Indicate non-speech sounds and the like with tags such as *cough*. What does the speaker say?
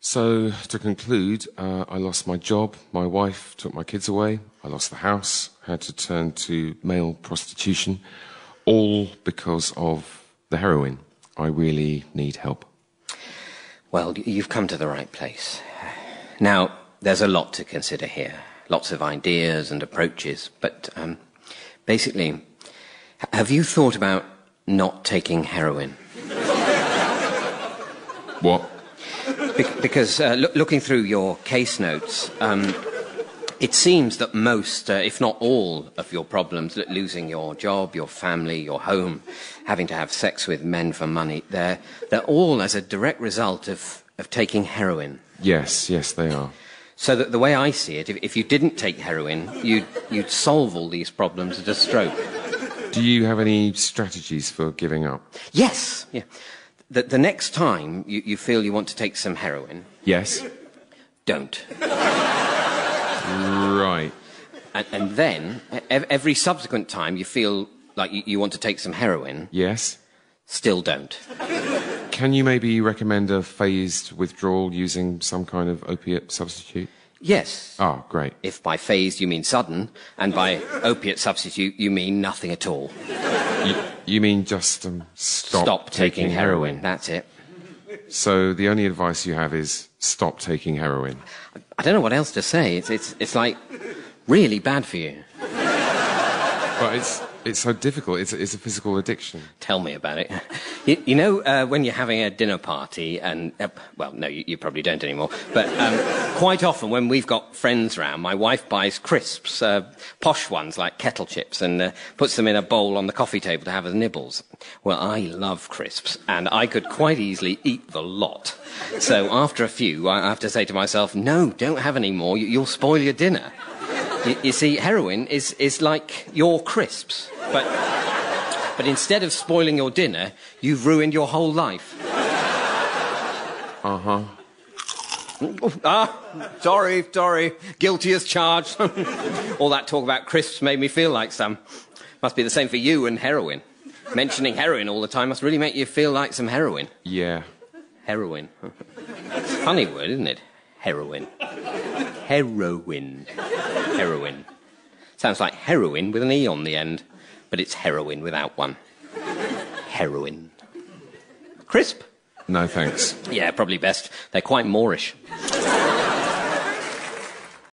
So, to conclude, uh, I lost my job, my wife took my kids away, I lost the house, had to turn to male prostitution, all because of the heroin. I really need help. Well, you've come to the right place. Now, there's a lot to consider here. Lots of ideas and approaches, but um, basically, have you thought about not taking heroin? What? Be- because uh, loo- looking through your case notes, um, it seems that most, uh, if not all, of your problems, lo- losing your job, your family, your home, having to have sex with men for money, they're, they're all as a direct result of, of taking heroin. Yes, yes, they are. So that the way I see it, if, if you didn't take heroin, you'd, you'd solve all these problems at a stroke. Do you have any strategies for giving up? Yes, yeah. The, the next time you, you feel you want to take some heroin, Yes. don't. Right. And, and then, ev- every subsequent time you feel like you, you want to take some heroin, Yes. still don't. Can you maybe recommend a phased withdrawal using some kind of opiate substitute? Yes. Oh, great. If by phased you mean sudden, and by opiate substitute you mean nothing at all. You, you mean just um, stop, Stop taking heroin. That's it. So the only advice you have is stop taking heroin. I don't know what else to say. It's, it's, it's like really bad for you. But it's it's so difficult. It's it's a physical addiction. Tell me about it. You, you know, uh, when you're having a dinner party, and, uh, well, no, you, you probably don't anymore, but um, quite often when we've got friends round, my wife buys crisps, uh, posh ones like kettle chips, and uh, puts them in a bowl on the coffee table to have as nibbles. Well, I love crisps, and I could quite easily eat the lot. So after a few, I have to say to myself, no, don't have any more, you, you'll spoil your dinner. You, you see, heroin is, is like your crisps, but, but instead of spoiling your dinner, you've ruined your whole life. Uh huh. Ah, sorry, sorry, guilty as charged. *laughs* All that talk about crisps made me feel like some. Must be the same for you and heroin. Mentioning heroin all the time must really make you feel like some heroin. Yeah. Heroin. Funny word, isn't it? Heroin. Heroin. Heroin. Sounds like heroine with an E on the end, but it's heroin without one. Heroin. Crisp? No thanks. Yeah, probably best. They're quite moreish.